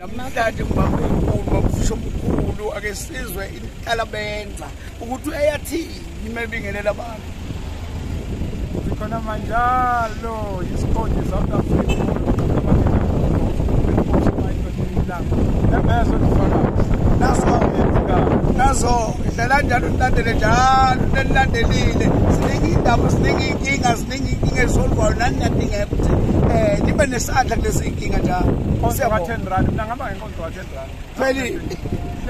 namhlanje ngibamkhulu babufisho omkhulu ake sizwe inhlalabenza ukuthi eyathini imebingelela abantu. Sikhona manjalo isikhoji south africa lebezo lifakazi naso nazo dlala njalo nilandele njalo nenilandelile ziningi iy'ndaba ziningi iy'nkinga ziningi iy'nkinga ezisolvayo nani niyadingeka ukuthi um nibe nesandla kulezi y'nkinga njalo. Siyabonga. ka-ten rand. Mina ngihamba ngenkonzo ka-ten rand. Pheli